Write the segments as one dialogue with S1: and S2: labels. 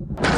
S1: you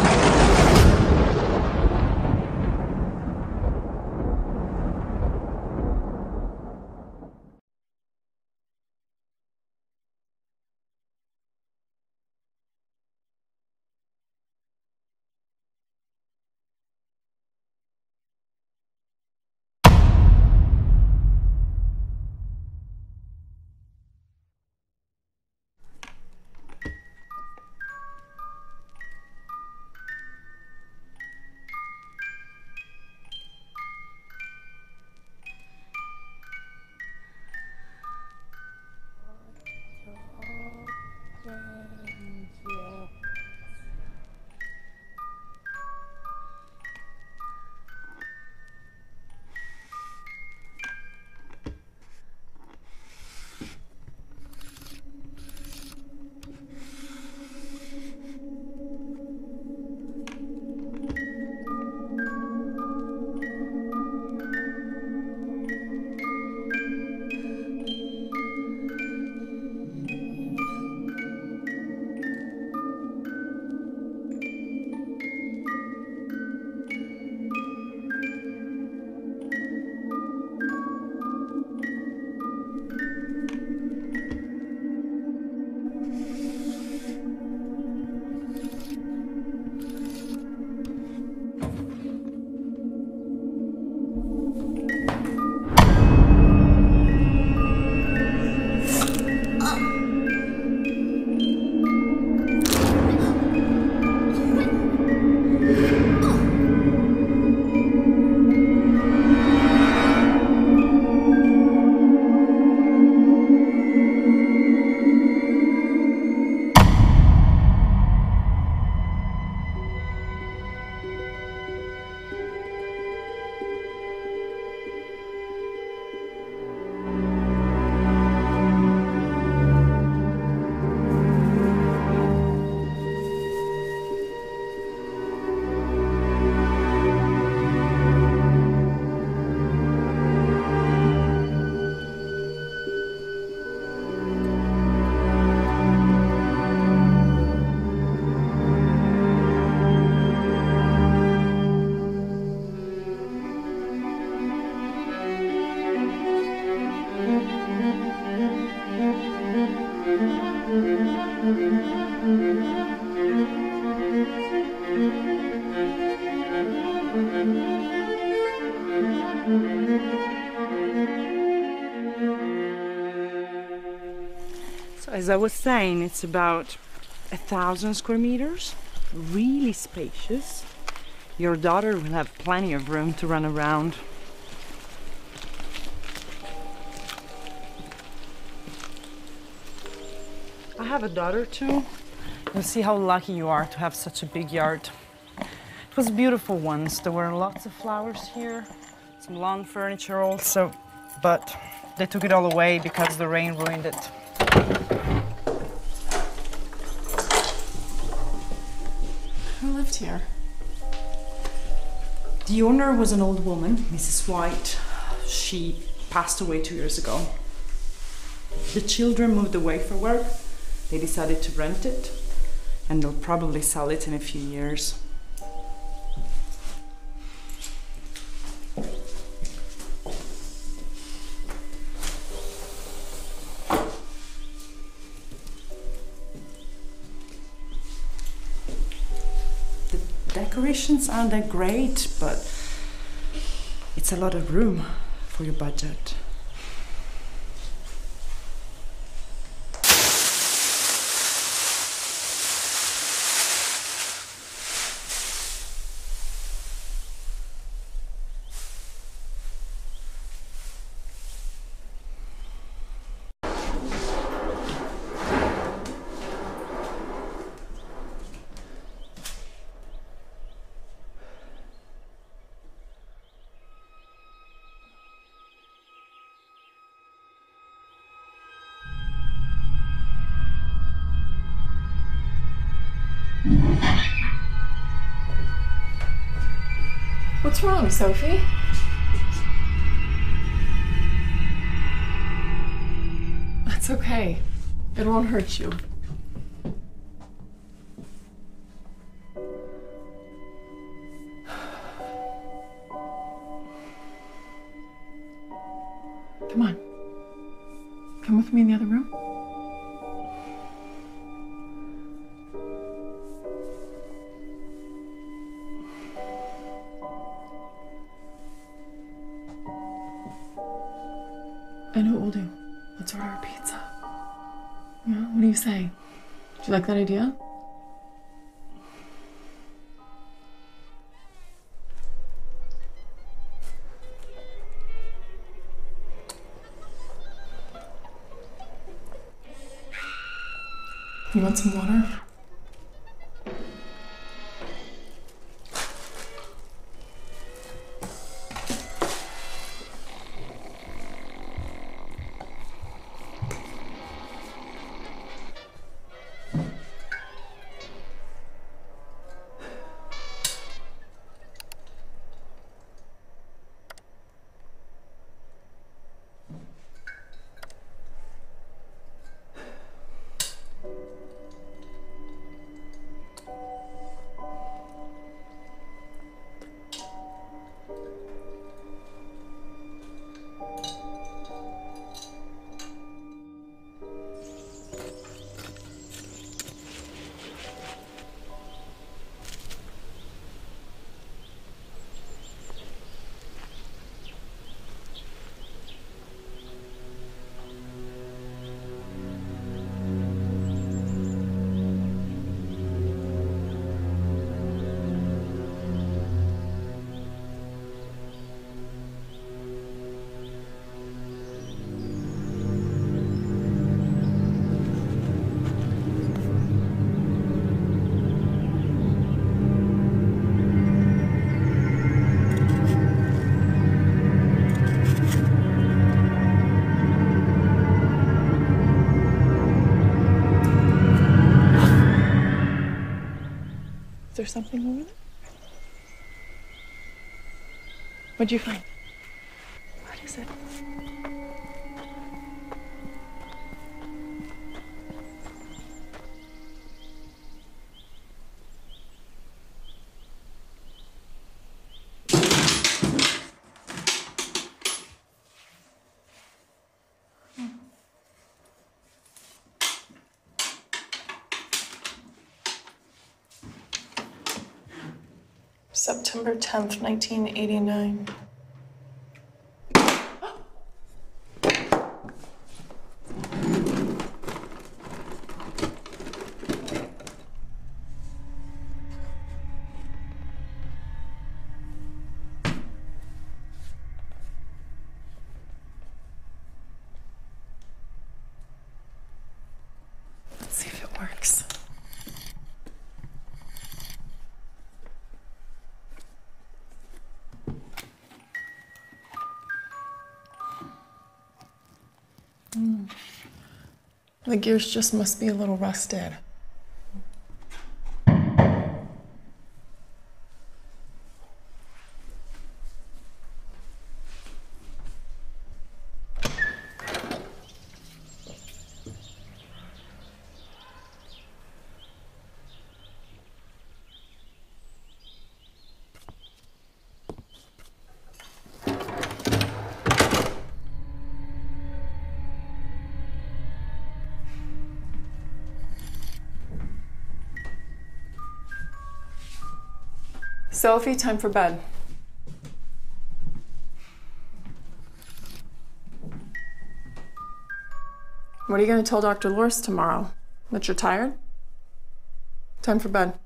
S1: So as I was saying, it's about a thousand square meters, really spacious. Your daughter will have plenty of room to run around. Have a daughter too. You'll see how lucky you are to have such a big yard. It was beautiful once. There were lots of flowers here, some lawn furniture also, but they took it all away because the rain ruined it.
S2: Who lived here?
S1: The owner was an old woman, Mrs. White. She passed away two years ago. The children moved away for work. They decided to rent it, and they'll probably sell it in a few years. The decorations aren't that great, but it's a lot of room for your budget.
S2: Sophie? That's okay. It won't hurt you. I know what we'll do. Let's order a pizza. Yeah, what do you say? Do you like that idea? You want some water? Something over there? What'd you find? September 10th, 1989. The gears just must be a little rusted. Sophie, time for bed. What are you going to tell Dr. Loris tomorrow? That you're tired? Time for bed.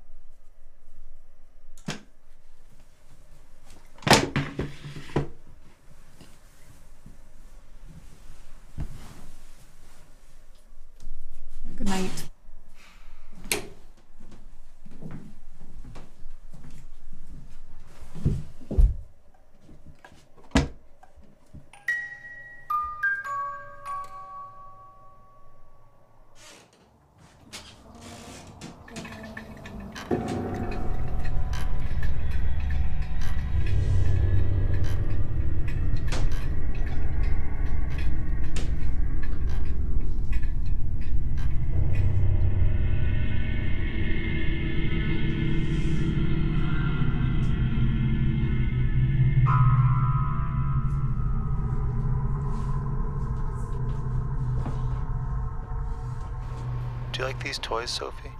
S3: Toys, Sophie?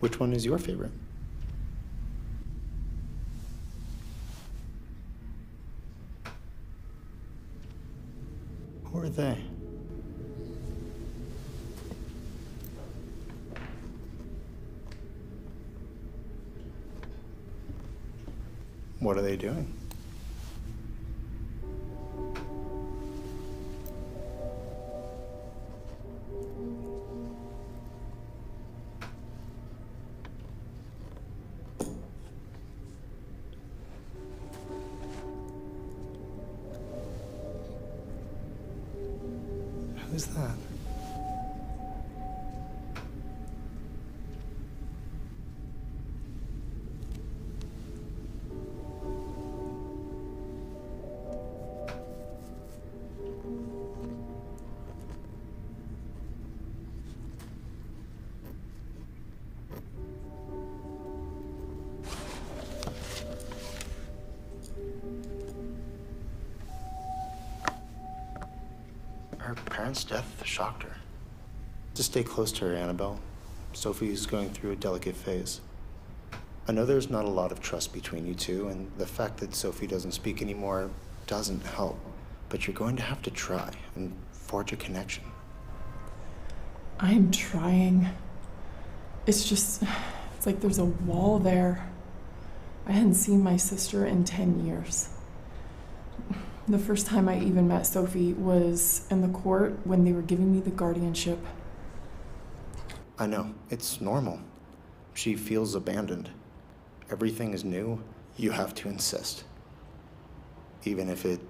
S4: Which one is your favorite? Who are they? What are they doing? Her parents' death shocked her. To stay close to her, Annabelle. Sophie is going through a delicate phase. I know there's not a lot of trust between you two, and the fact that Sophie doesn't speak anymore doesn't help. But you're going to have to try and forge a connection.
S2: I'm trying. It's just, it's like there's a wall there. I hadn't seen my sister in 10 years. The first time I even met Sophie was in the court when they were giving me the guardianship.
S4: I know, it's normal. She feels abandoned. Everything is new, you have to insist. Even if it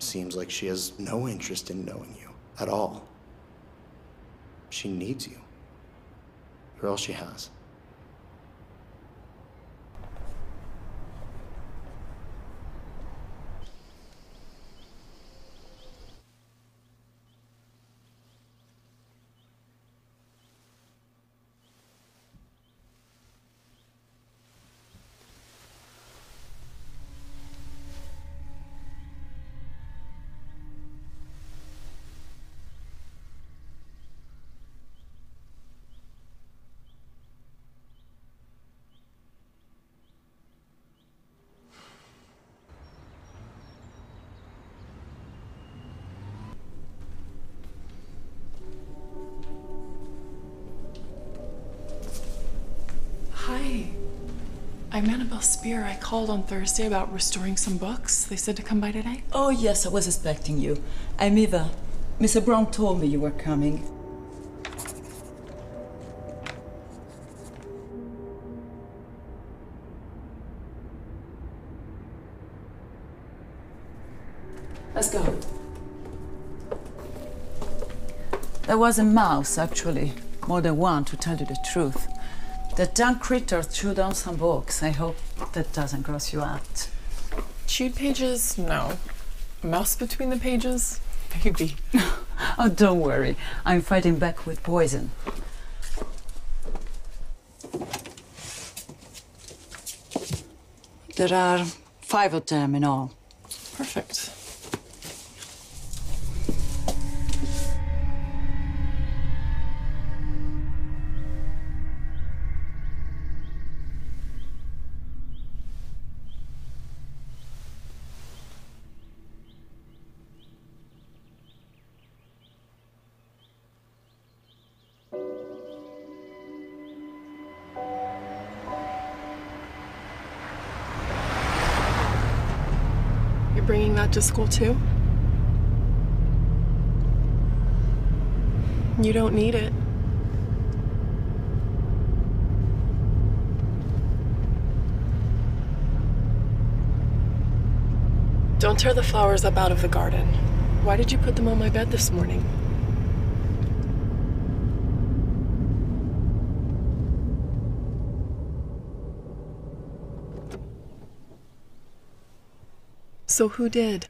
S4: seems like she has no interest in knowing you at all. She needs you. You're all she has.
S2: Spear. I called on Thursday about restoring some books. They said to come by today.
S5: Oh, yes, I was expecting you. I'm Eva. Mr. Brown told me you were coming. Let's go. There was a mouse, actually. More than one, to tell you the truth. The damn creature threw down some books. I hope that doesn't gross you out.
S2: Chewed pages? No. Mouse between the pages? Maybe.
S5: Oh, don't worry. I'm fighting back with poison. There are five of them in all.
S2: Perfect. To school too? You don't need it. Don't tear the flowers up out of the garden. Why did you put them on my bed this morning? So who did?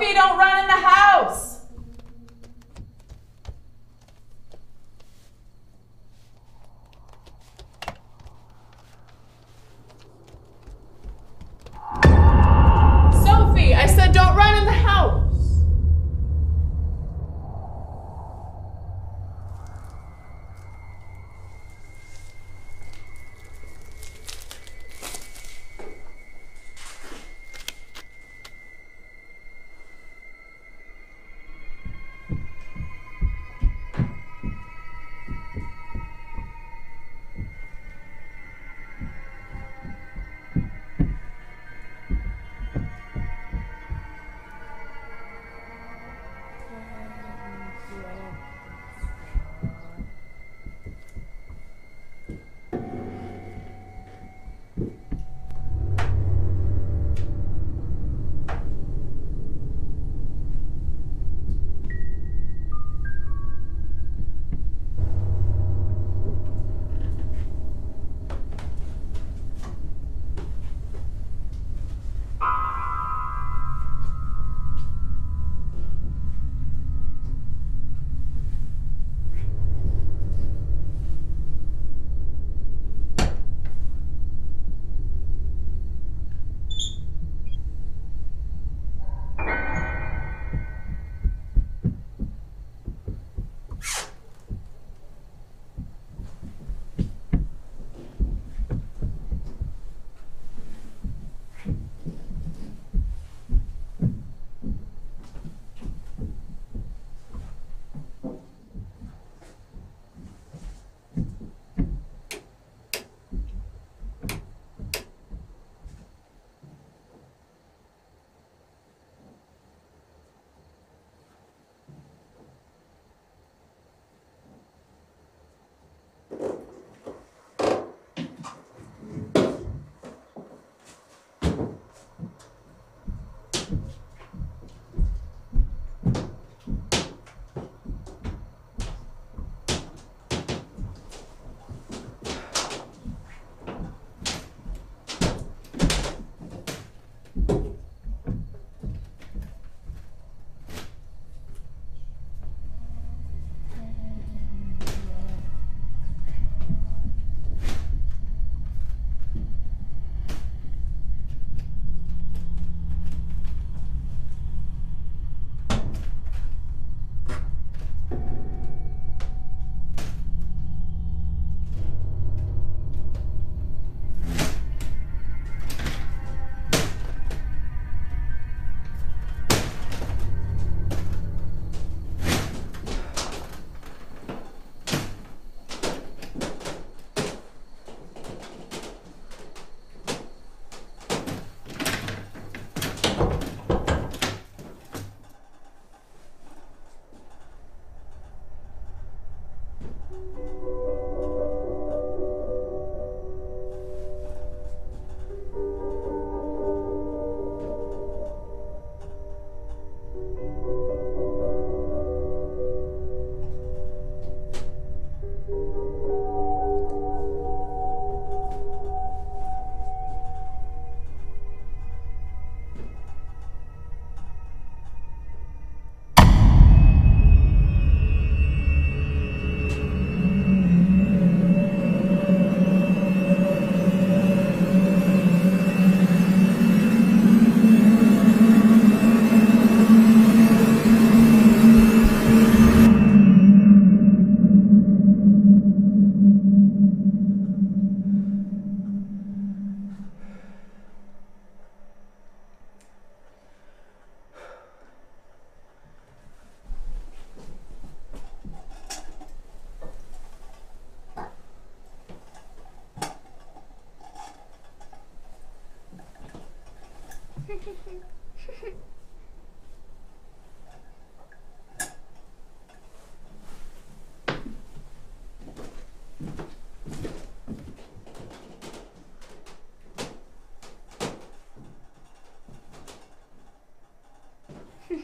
S6: Sophie, don't run in the house!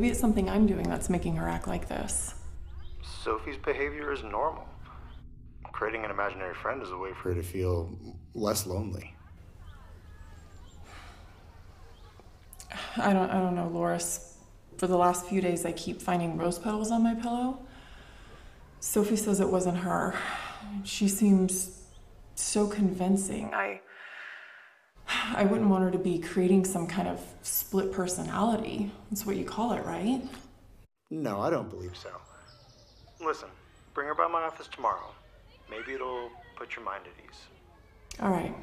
S2: Maybe it's something I'm doing that's making her act like this.
S4: Sophie's behavior is normal. Creating an imaginary friend is a way for her to feel less lonely.
S2: I don't I don't know, Loris. For the last few days I keep finding rose petals on my pillow. Sophie says it wasn't her. She seems so convincing. I I wouldn't want her to be creating some kind of split personality. That's what you call it, right?
S4: No, I don't believe so. Listen, bring her by my office tomorrow. Maybe it'll put your mind at ease.
S2: All right.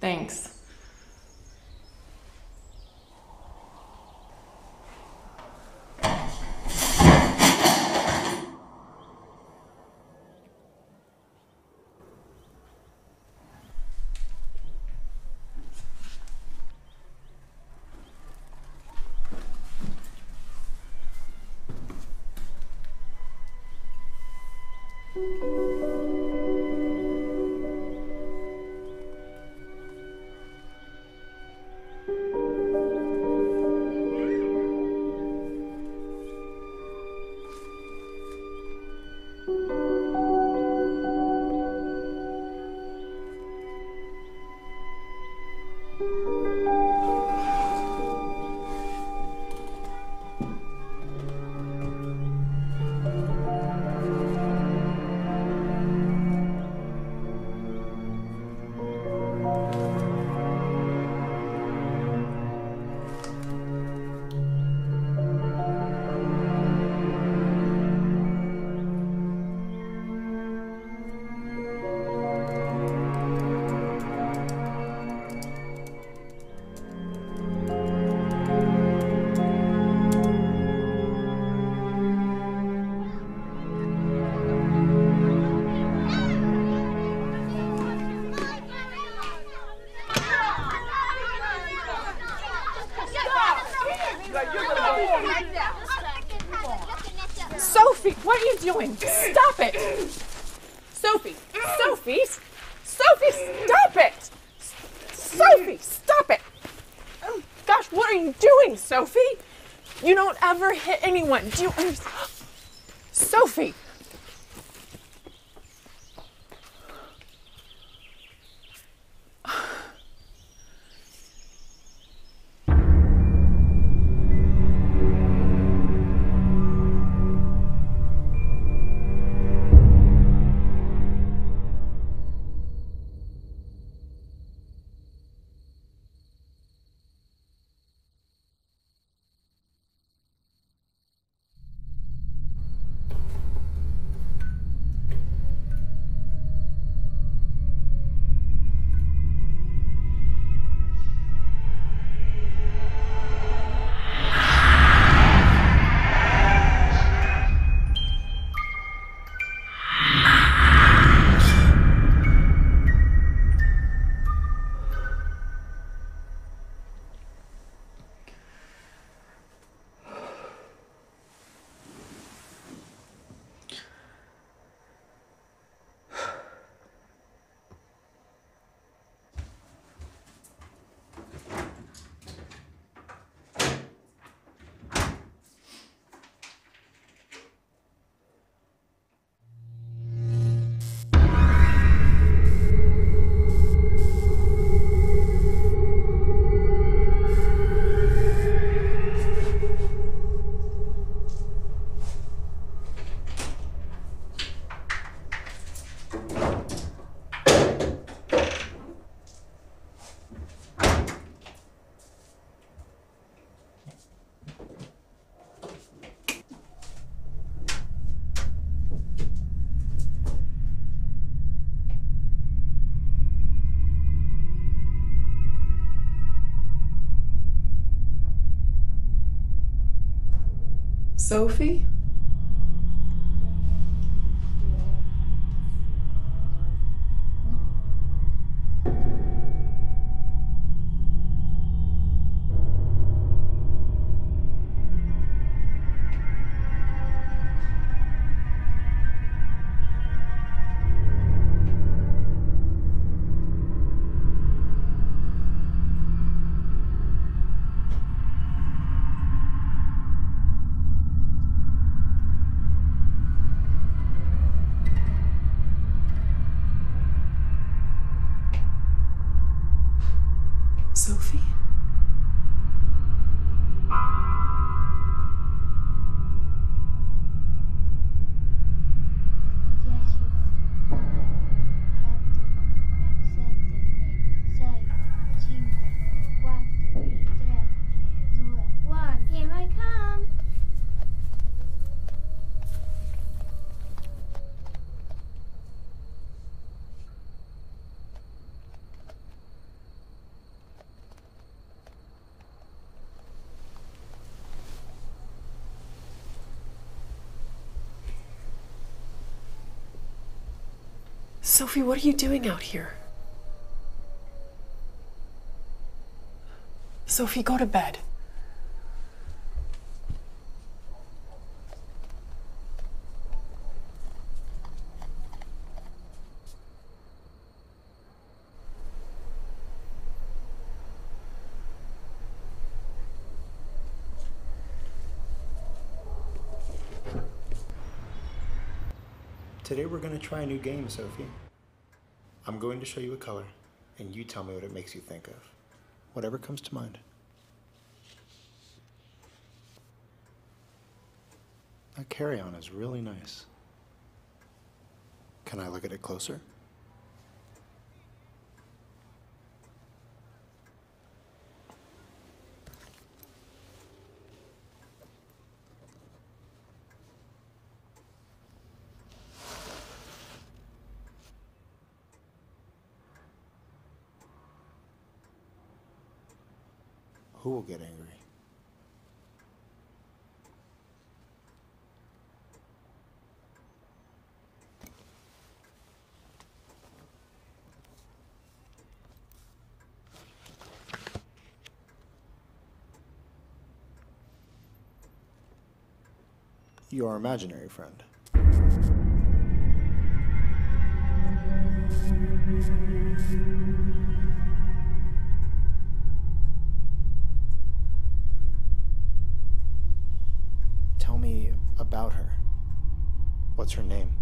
S2: Thanks.
S3: Sophie, what are you doing? Stop it! Sophie, Sophie, Sophie, stop it! Sophie, stop it! Oh, gosh, what are you doing, Sophie? You don't ever hit anyone. Do you understand? Sophie! Sophie?
S7: Sophie, what are you doing out here? Sophie, go to bed.
S4: Today we're going to try a new game, Sophie. I'm going to show you a color, and you tell me what it makes you think of. Whatever comes to mind. That carry-on is really nice. Can I look at it closer? Get angry? Your imaginary friend. About her. What's her name?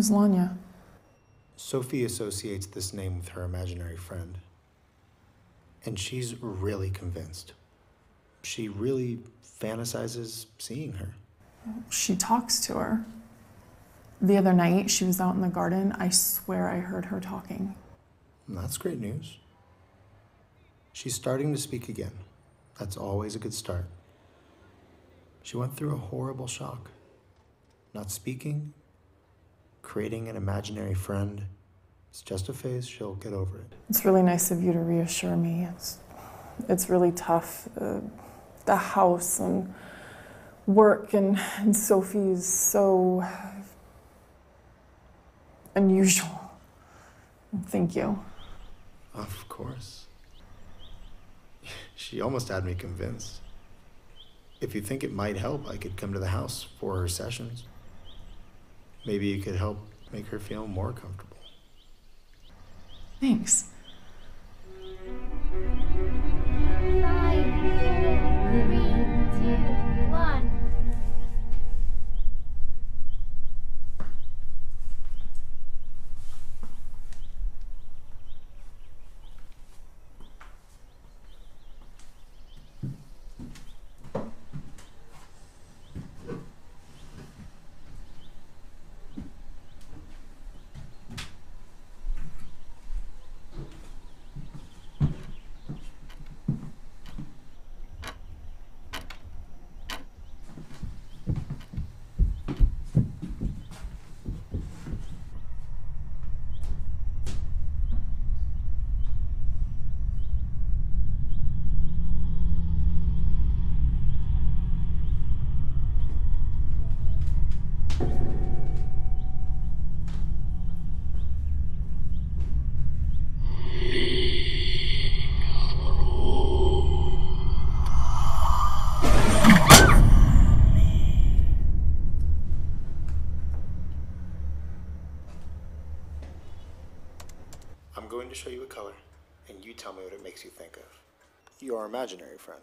S2: Who's Lanya?
S4: Sophie associates this name with her imaginary friend. And she's really convinced. She really fantasizes seeing her.
S2: She talks to her. The other night, she was out in the garden. I swear I heard her talking.
S4: That's great news. She's starting to speak again. That's always a good start. She went through a horrible shock. Not speaking, creating an imaginary friend. It's just a phase. She'll get over it.
S2: It's really nice of you to reassure me. It's, it's really tough. Uh, the house and work and, and Sophie is so unusual. Thank you.
S4: Of course. She almost had me convinced. If you think it might help, I could come to the house for her sessions. Maybe you could help make her feel more comfortable.
S2: Thanks.
S6: Five,
S4: makes you think of. Your imaginary friend.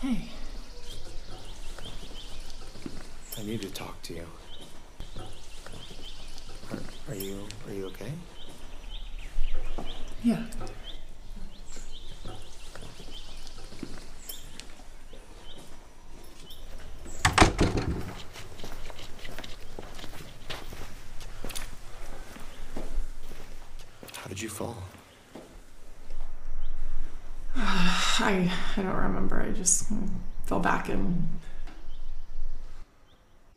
S4: Hey. I need to talk to you. Are, are you are you okay?
S2: Yeah.
S4: How did you fall?
S2: I I don't remember. I just fell back and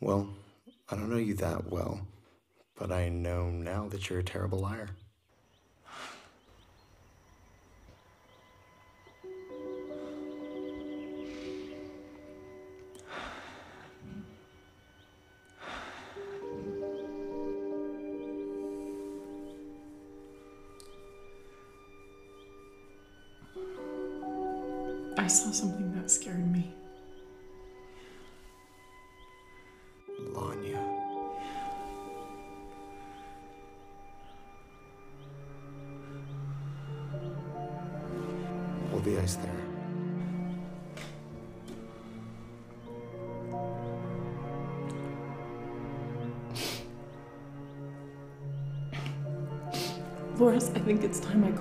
S4: Well, I don't know you that well, but I know now that you're a terrible liar.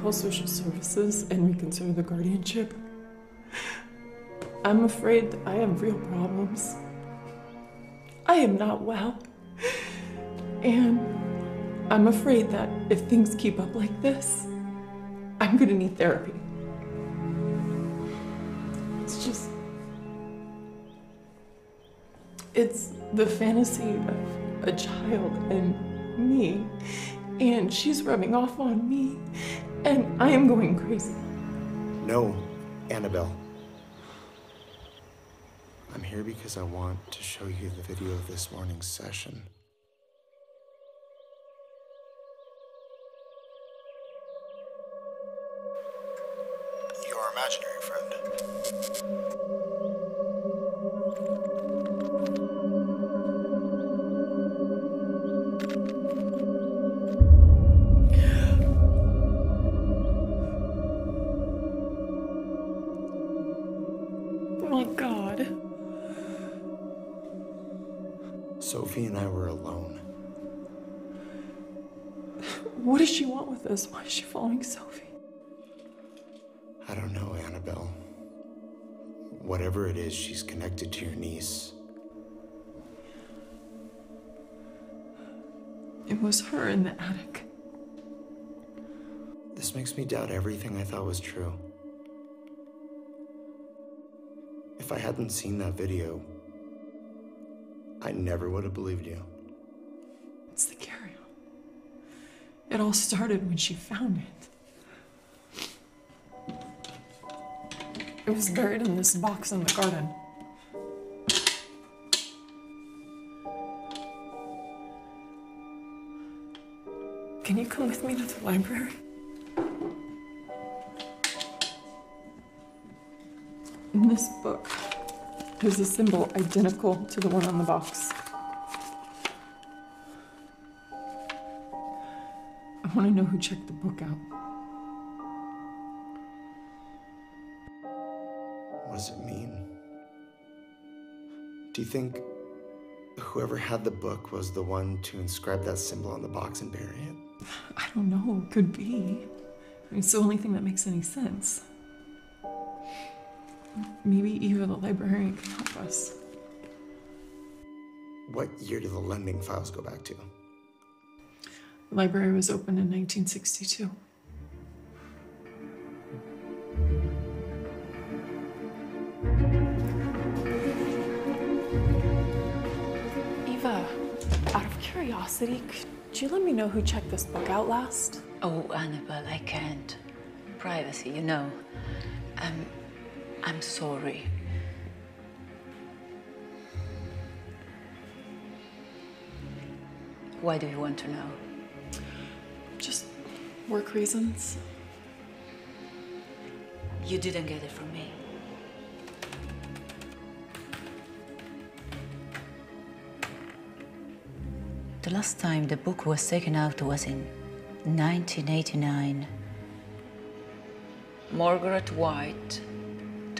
S2: Call social services and reconsider the guardianship. I'm afraid I have real problems. I am not well. And I'm afraid that if things keep up like this, I'm gonna need therapy. It's just. It's the fantasy of a child and me. And she's rubbing off on me. And I am going crazy.
S4: No, Annabelle. I'm here because I want to show you the video of this morning's session. Sophie and I were alone.
S2: What does she want with us? Why is she following Sophie?
S4: I don't know, Annabelle. Whatever it is, she's connected to your niece.
S2: It was her in the attic.
S4: This makes me doubt everything I thought was true. If I hadn't seen that video, I never would have believed you.
S2: It's the carillon. It all started when she found it. It was buried in this box in the garden. Can you come with me to the library? In this book, there's a symbol identical to the one on the box. I want to know who checked the book out.
S4: What does it mean? Do you think whoever had the book was the one to inscribe that symbol on the box and bury it?
S2: I don't know. Could be. I mean, it's the only thing that makes any sense. Maybe Eva, the librarian, can help us.
S4: What year do the lending files go back to?
S2: The library was opened in 1962. Eva, out of curiosity, could you let me know who checked this book out last?
S5: Oh, Annabelle, I can't. Privacy, you know. I'm. I'm sorry. Why do you want to know?
S2: Just work reasons.
S5: You didn't get it from me. The last time the book was taken out was in 1989. Margaret White,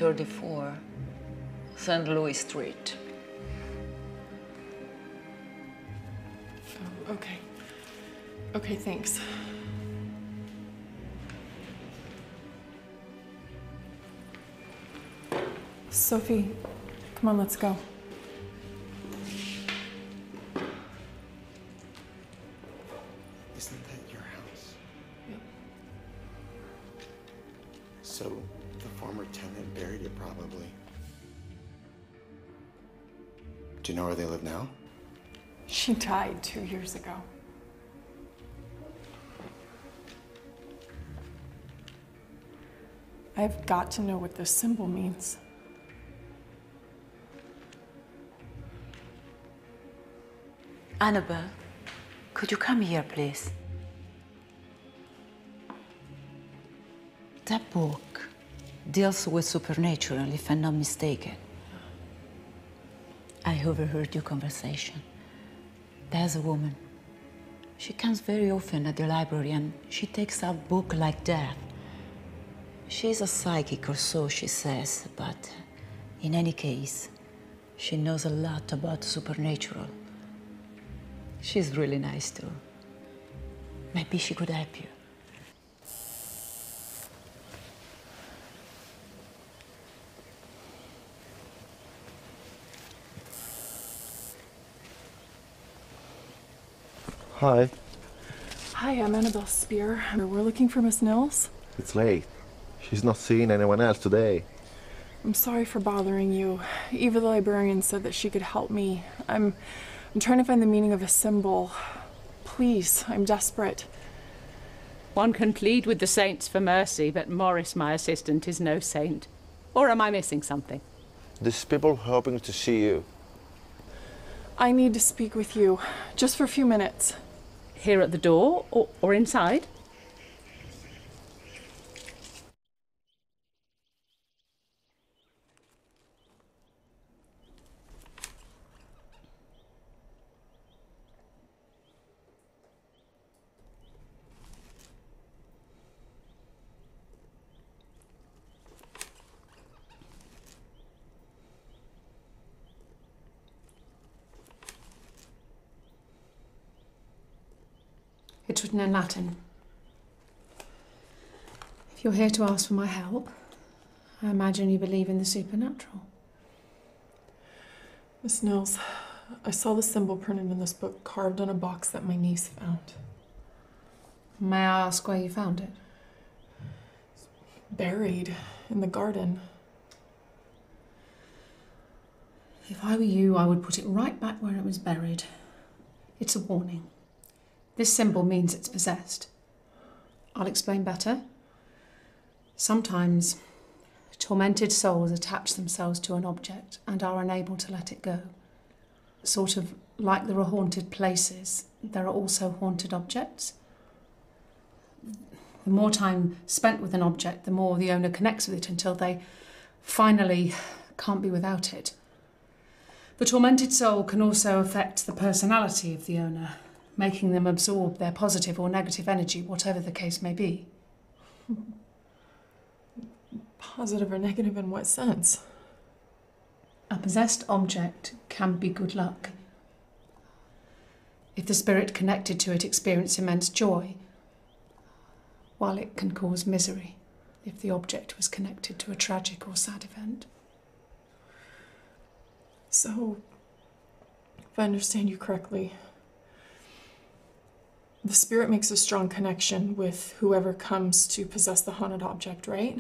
S5: 34, St. Louis Street.
S2: Oh, okay. Okay, thanks. Sophie, come on, let's go. She died two years ago. I've got to know what this symbol means.
S5: Annabelle, could you come here, please? That book deals with supernatural, if I'm not mistaken. I overheard your conversation. There's a woman. She comes very often at the library and she takes out book like that. She's a psychic or so, she says, but in any case, she knows a lot about supernatural. She's really nice too. Maybe she could help you.
S8: Hi.
S2: Hi, I'm Annabelle Spear. We're looking for Miss Nils.
S8: It's late. She's not seeing anyone else today.
S2: I'm sorry for bothering you. Eva the librarian said that she could help me. I'm I'm trying to find the meaning of a symbol. Please, I'm desperate.
S3: One can plead with the saints for mercy, but Morris, my assistant, is no saint. Or am I missing something?
S8: There's people hoping to see you.
S2: I need to speak with you, just for a few minutes.
S3: Here at the door or, or inside?
S7: It's written in Latin. If you're here to ask for my help, I imagine you believe in the supernatural.
S2: Miss Nils, I saw the symbol printed in this book carved on a box that my niece found.
S7: May I ask where you found it?
S2: Buried in the garden.
S7: If I were you, I would put it right back where it was buried. It's a warning. This symbol means it's possessed. I'll explain better. Sometimes tormented souls attach themselves to an object and are unable to let it go. Sort of like there are haunted places, there are also haunted objects. The more time spent with an object, the more the owner connects with it until they finally can't be without it. The tormented soul can also affect the personality of the owner, making them absorb their positive or negative energy, whatever the case may be.
S2: Positive or negative in what sense?
S7: A possessed object can be good luck. If the spirit connected to it experience immense joy, while it can cause misery if the object was connected to a tragic or sad event.
S2: So, if I understand you correctly, the spirit makes a strong connection with whoever comes to possess the haunted object, right?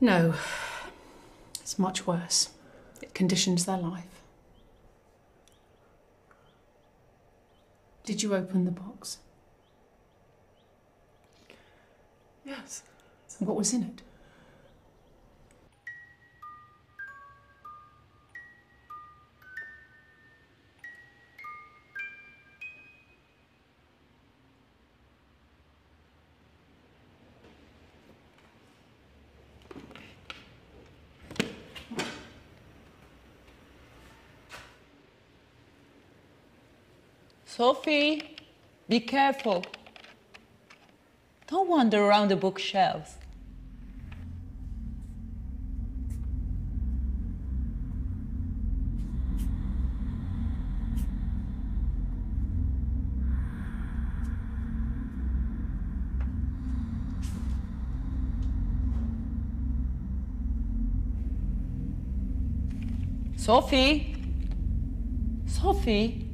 S7: No, it's much worse. It conditions their life. Did you open the box?
S2: Yes.
S7: What was in it?
S5: Sophie, be careful. Don't wander around the bookshelves. Sophie? Sophie?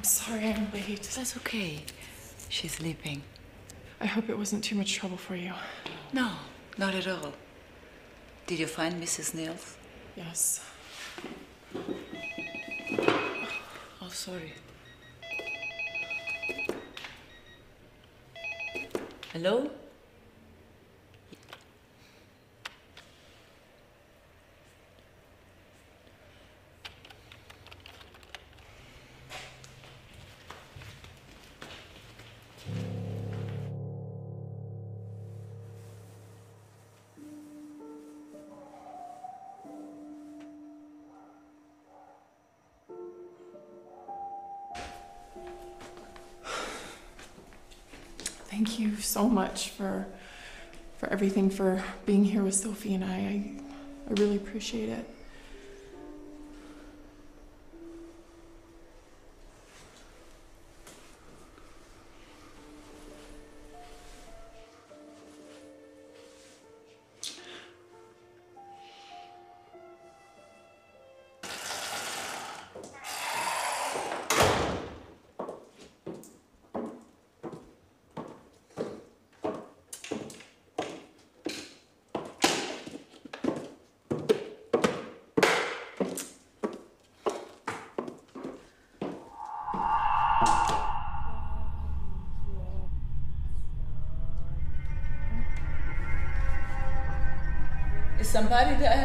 S2: I'm sorry I'm late.
S5: That's okay. She's sleeping.
S2: I hope it wasn't too much trouble for you.
S5: No, not at all. Did you find Mrs. Nils?
S2: Yes.
S5: Oh, sorry. Hello?
S2: So much for for everything, for being here with Sophie and I. I, I really appreciate it.
S5: Is somebody there?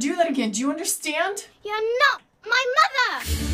S2: Do that again. Do you understand?
S6: You're not my mother!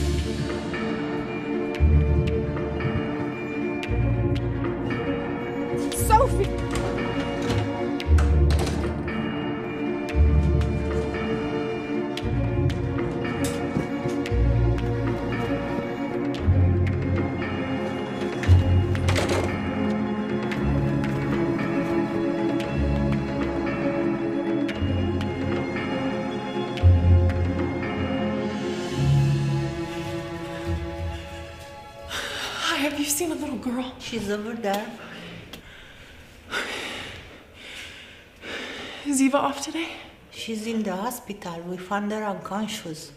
S9: She's over there.
S2: Is Eva off today?
S9: She's in the hospital. We found her unconscious.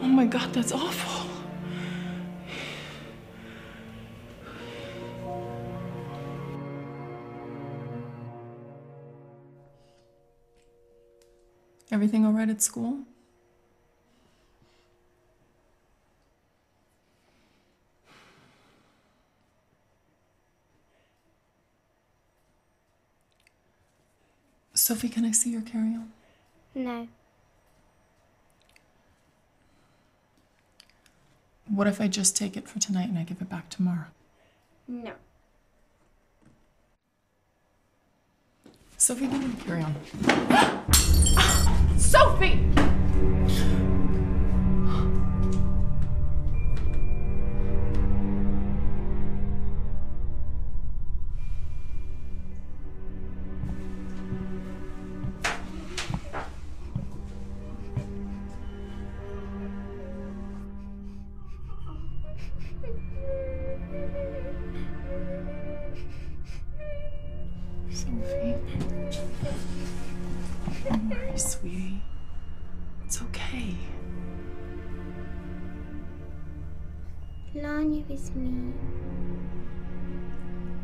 S2: Oh my god, that's awful. Everything all right at school? Sophie, can I see your carillon?
S6: No.
S2: What if I just take it for tonight and I give it back tomorrow?
S6: No.
S2: Sophie, give me the carillon.
S3: Sophie!
S2: Sophie.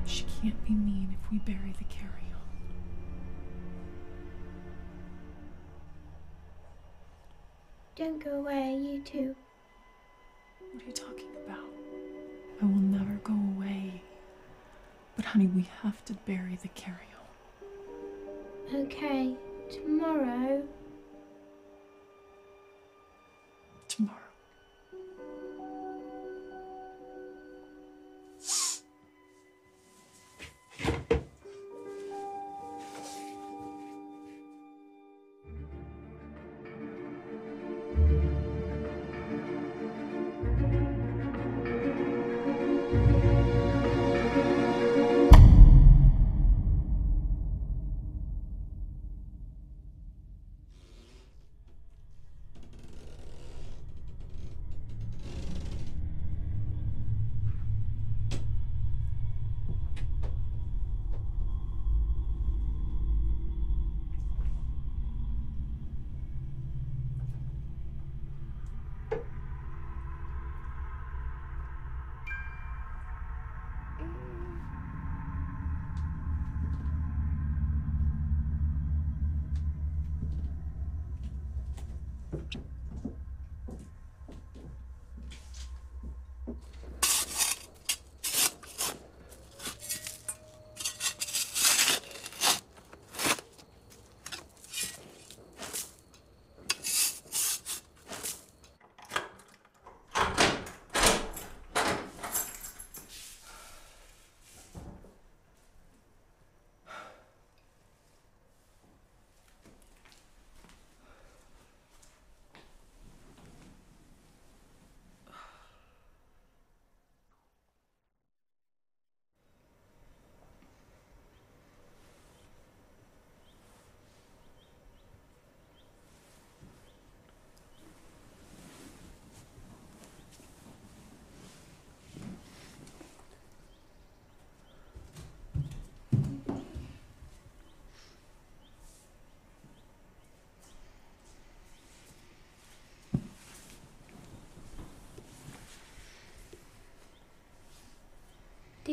S2: She can't be mean if we bury the carillon.
S6: Don't go away, you two.
S2: What are you talking about? I will never go away. But honey, we have to bury the carillon.
S6: Okay. Tomorrow.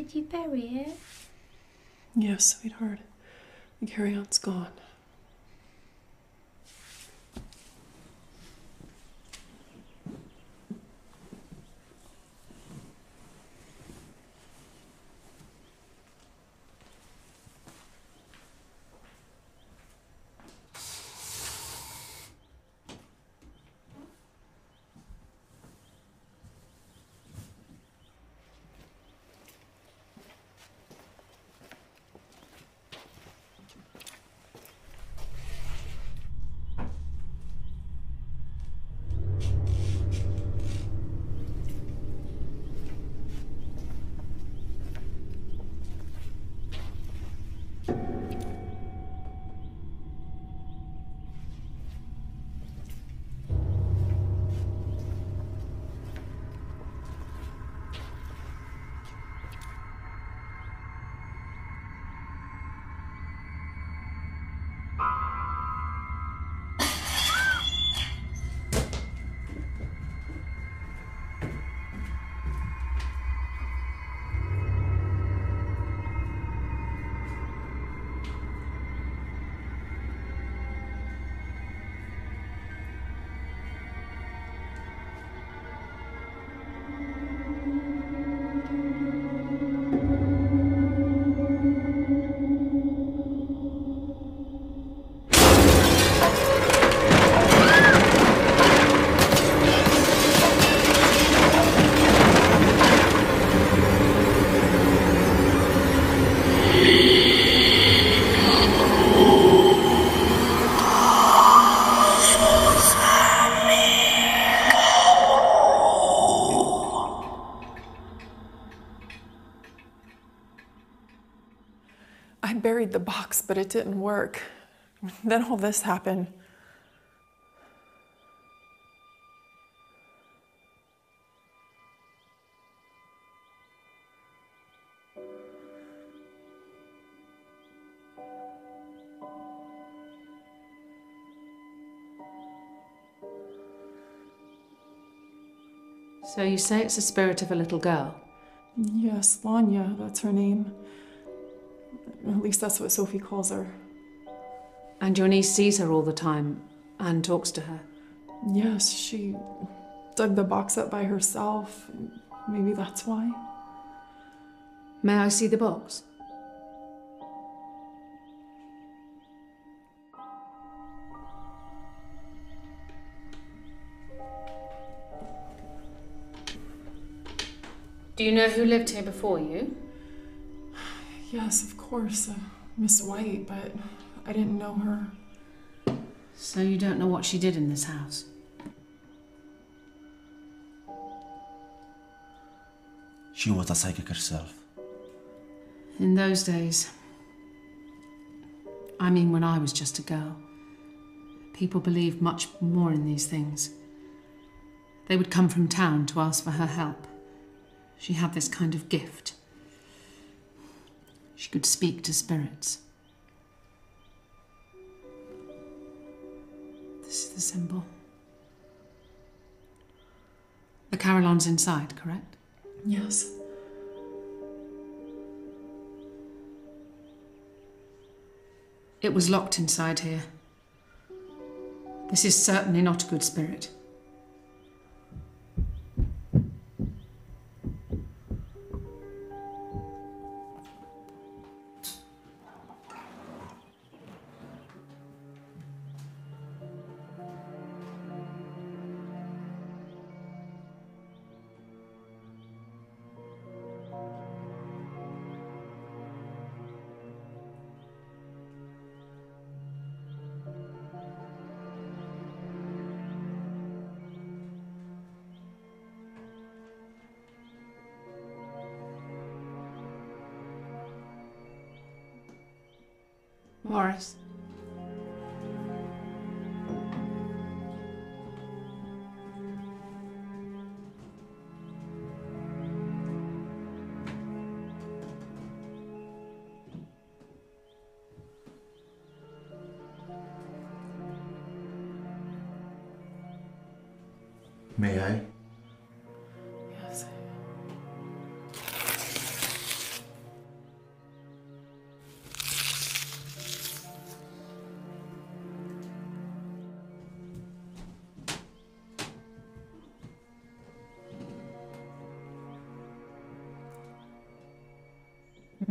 S6: Did you bury it?
S2: Yes, sweetheart. The carillon's gone. Box, but it didn't work. Then all this happened.
S7: So you say it's the spirit of a little girl?
S2: Yes, Lanya, that's her name. At least that's what Sophie calls her.
S7: And your niece sees her all the time and talks to her?
S2: Yes, she dug the box up by herself. Maybe that's why.
S7: May I see the box? Do you know who lived here before you?
S2: Yes, of course, uh, Miss White, but I didn't know her.
S7: So you don't know what she did in this house?
S10: She was a psychic herself.
S7: In those days, I mean when I was just a girl, people believed much more in these things. They would come from town to ask for her help. She had this kind of gift. She could speak to spirits. This is the symbol. The carillon's inside, correct?
S2: Yes.
S7: It was locked inside here. This is certainly not a good spirit.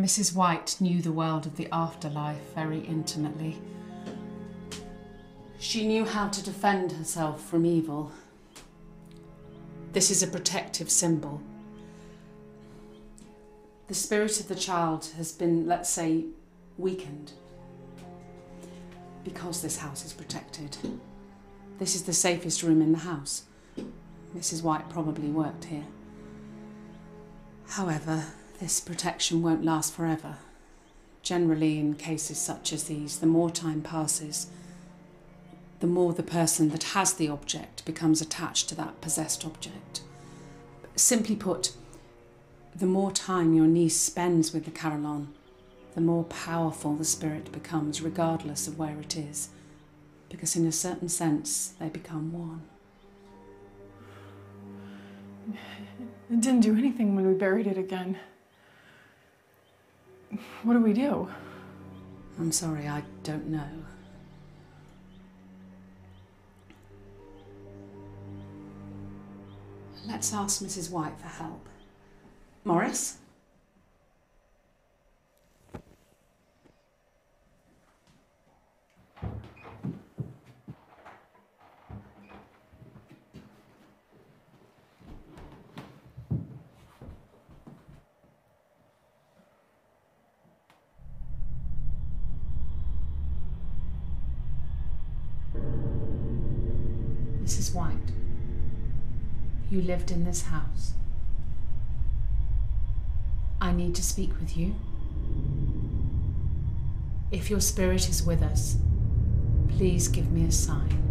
S7: Mrs. White knew the world of the afterlife very intimately. She knew how to defend herself from evil. This is a protective symbol. The spirit of the child has been, let's say, weakened because this house is protected. This is the safest room in the house. Mrs. White probably worked here. However, this protection won't last forever. Generally, in cases such as these, the more time passes, the more the person that has the object becomes attached to that possessed object. Simply put, the more time your niece spends with the Carillon, the more powerful the spirit becomes, regardless of where it is. Because, in a certain sense, they become one.
S2: It didn't do anything when we buried it again. What do we do?
S7: I'm sorry, I don't know. Let's ask Mrs. White for help. Morris? Mrs. White, you lived in this house. I need to speak with you. If your spirit is with us, please give me a sign.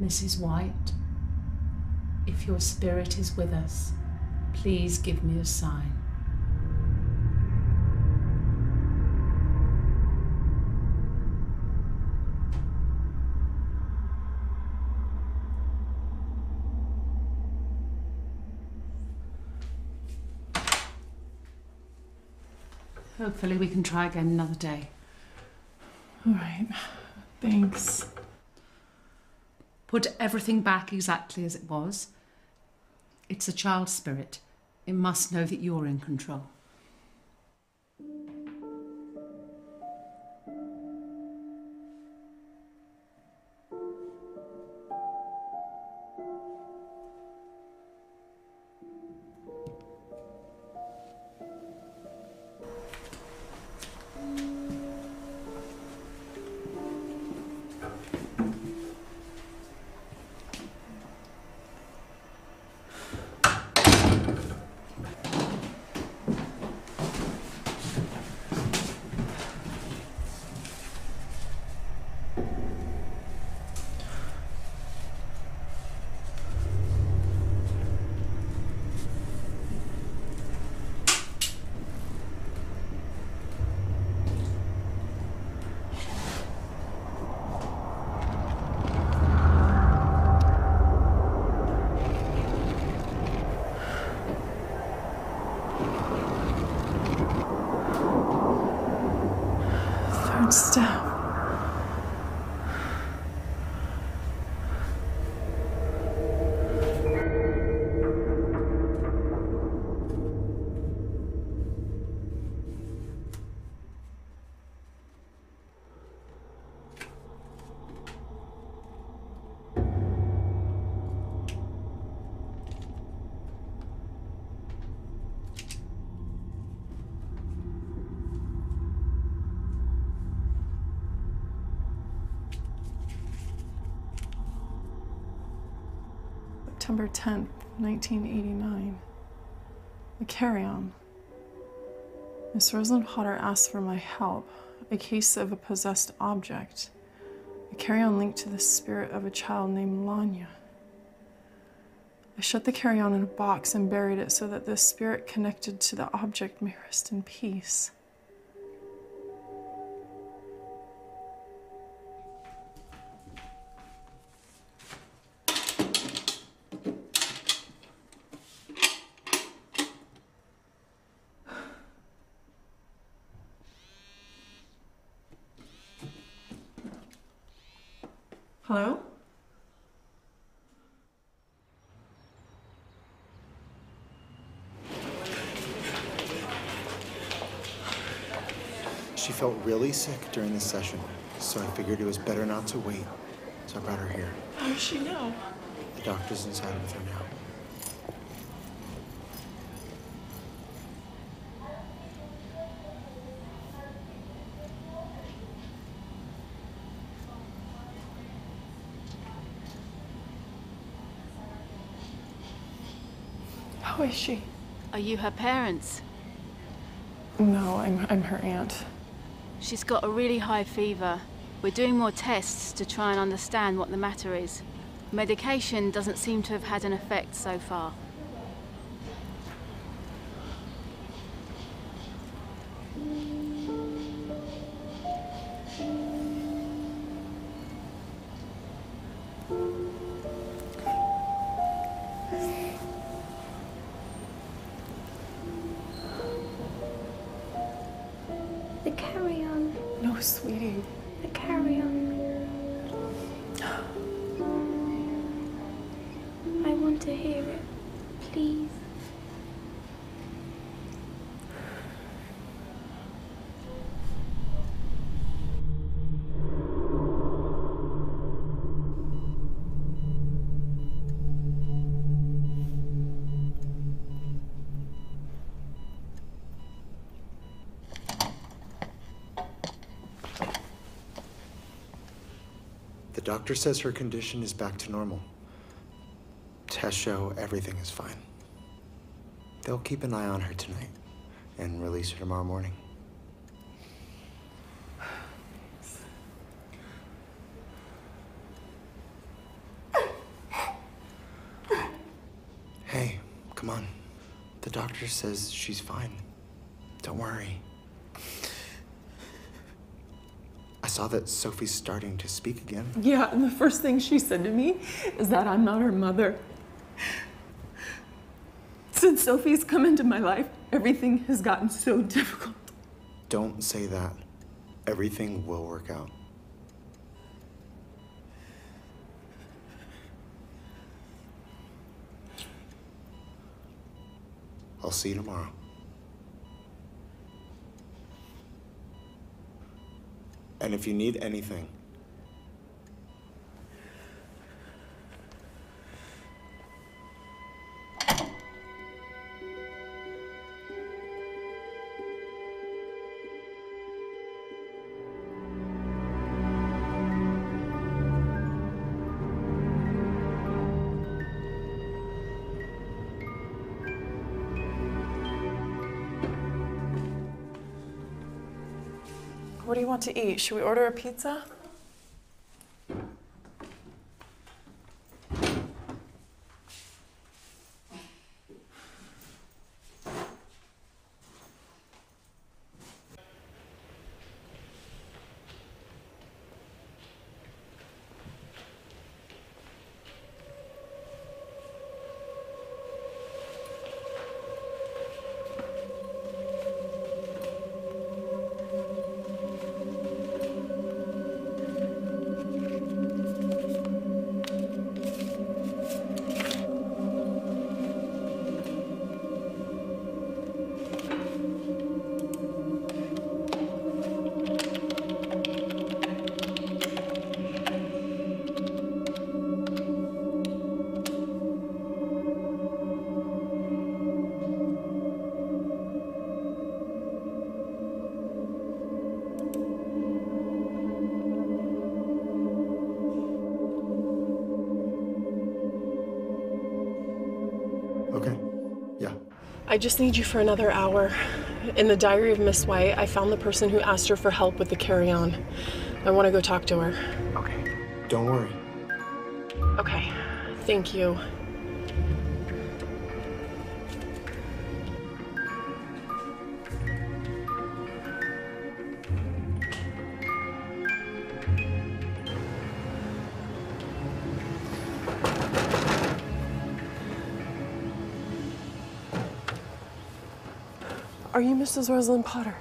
S7: Mrs. White, if your spirit is with us, please give me a sign. Hopefully, we can try again another day.
S2: All right. Thanks.
S7: Put everything back exactly as it was. It's a child spirit. It must know that you're in control.
S2: Third September 10th, 1989. The carillon. Miss Rosalind Potter asked for my help. A case of a possessed object. A carillon linked to the spirit of a child named Lanya. I shut the carillon in a box and buried it so that the spirit connected to the object may rest in peace. Hello?
S4: She felt really sick during the session, so I figured it was better not to wait. So I brought her here.
S2: How is she now?
S4: The doctor's inside with her now.
S2: How is she?
S11: Are you her parents?
S2: No, I'm, I'm her aunt.
S11: She's got a really high fever. We're doing more tests to try and understand what the matter is. Medication doesn't seem to have had an effect so far.
S4: Doctor says her condition is back to normal. Tests show everything is fine. They'll keep an eye on her tonight and release her tomorrow morning. Hey, come on. The doctor says she's fine. Don't worry. I saw that Sophie's starting to speak again.
S2: Yeah, and the first thing she said to me is that I'm not her mother. Since Sophie's come into my life, everything has gotten so difficult.
S4: Don't say that. Everything will work out. I'll see you tomorrow. And if you need anything,
S2: What do you want to eat? Should we order a pizza? I just need you for another hour. In the diary of Miss White, I found the person who asked her for help with the carillon. I want to go talk to her. Okay.
S4: Don't worry.
S2: Okay. Thank you. You Mrs. Rosalind Potter?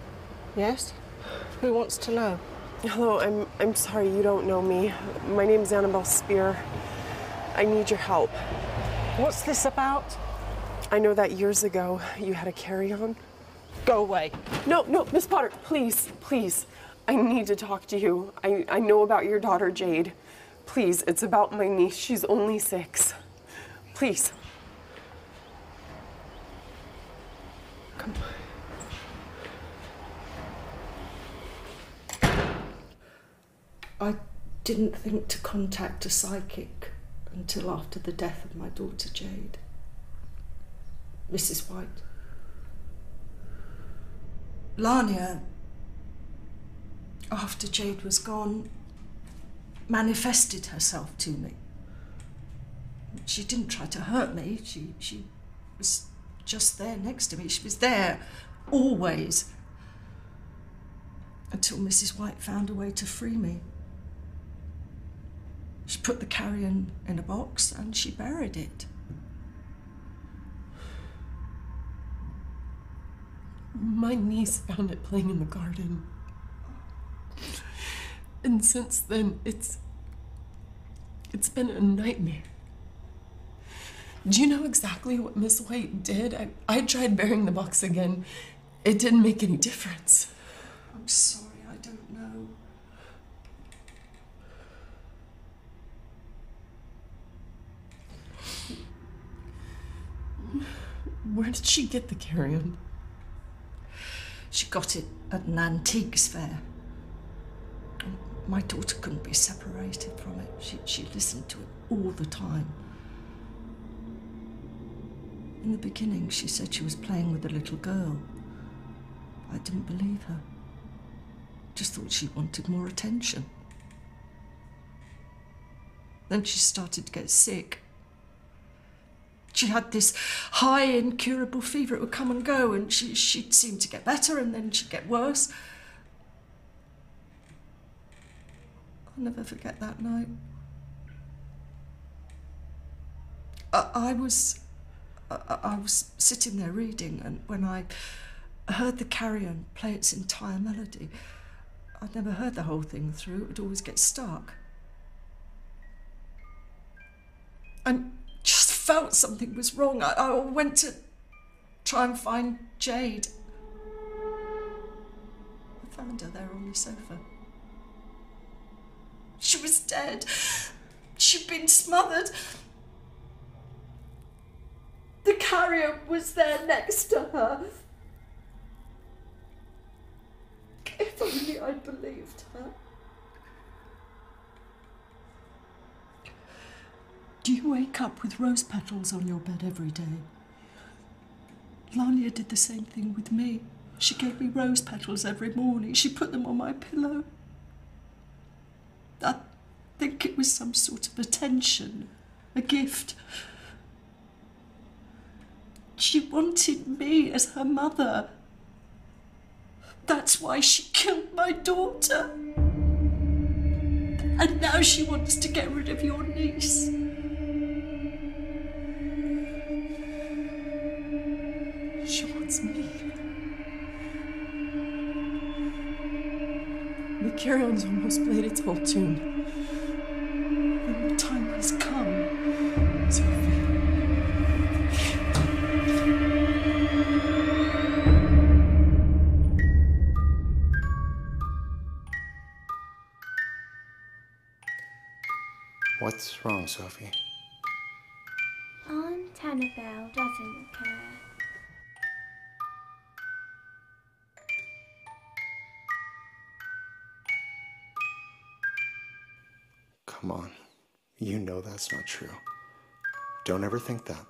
S12: Yes? Who wants to know?
S2: Hello, I'm I'm sorry you don't know me. My name's Annabelle Spear. I need your help.
S12: What's this about?
S2: I know that years ago you had a carillon.
S12: Go away.
S2: No, no, Miss Potter, please, please. I need to talk to you. I, I know about your daughter Jade. Please, it's about my niece. She's only six. Please. Come on.
S12: I didn't think to contact a psychic until after the death of my daughter Jade. Mrs. White. Lania, after Jade was gone, manifested herself to me. She didn't try to hurt me. She she was just there next to me. She was there always until Mrs. White found a way to free me. She put the carillon in a box and she buried it.
S2: My niece found it playing in the garden. And since then, it's. It's been a nightmare. Do you know exactly what Miss White did? I, I tried burying the box again. It didn't make any difference.
S12: I'm sorry, I don't know.
S2: Where did she get the carillon?
S12: She got it at an antiques fair. My daughter couldn't be separated from it. She, she listened to it all the time. In the beginning, she said she was playing with a little girl. I didn't believe her. Just thought she wanted more attention. Then she started to get sick. She had this high, incurable fever. It would come and go, and she, she'd seem to get better, and then she'd get worse. I'll never forget that night. I, I was, I, I was sitting there reading, and when I heard the carillon play its entire melody, I'd never heard the whole thing through. It would always get stuck. And felt something was wrong. I, I went to try and find Jade. I found her there on the sofa. She was dead. She'd been smothered. The carillon was there next to her. If only I'd believed her. Do you wake up with rose petals on your bed every day? Lania did the same thing with me. She gave me rose petals every morning. She put them on my pillow. I think it was some sort of attention, a gift. She wanted me as her mother. That's why she killed my daughter. And now she wants to get rid of your niece.
S2: Carillon's almost played its whole tune.
S12: Your time has come, Sophie.
S4: What's wrong, Sophie?
S6: Aunt Annabelle doesn't care.
S4: Come on. You know that's not true. Don't ever think that.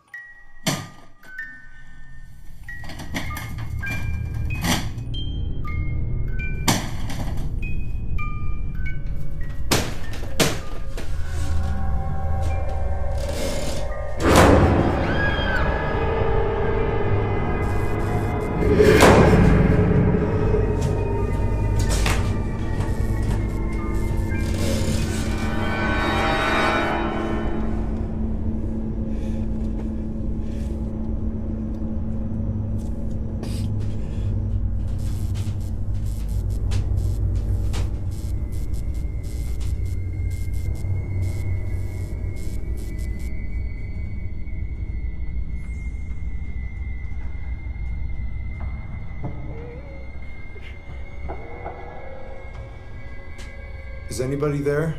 S13: Anybody there?